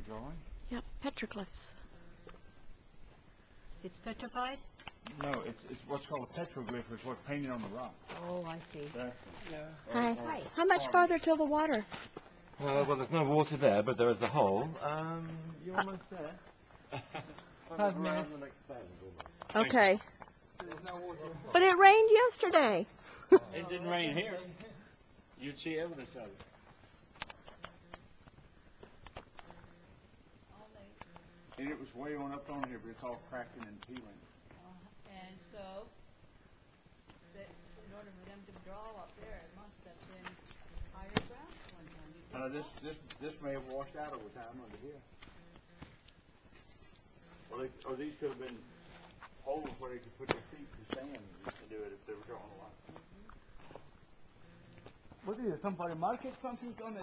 painting drawing? Yep, petroglyphs. It's petrified? No, it's, it's what's called a petroglyph, it's what's painted on the rock. Oh, I see. That- Hi. Hi. How much farther till the water? Uh, well, there's no water there, but there is the hole. Um, you're almost there. Five minutes. Okay. But it rained yesterday. It didn't rain here. You'd see evidence of it. And it was way on up on here, but it's all cracking and peeling. And so, that, in order for them to draw up there, it must have been higher ground one time. You Uh, think this, this, this may have washed out over time under here. Or they, or these could have been holes where they could put their feet to stand and do it if they were drawing a lot. What is it, somebody market something on it?